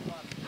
Come on.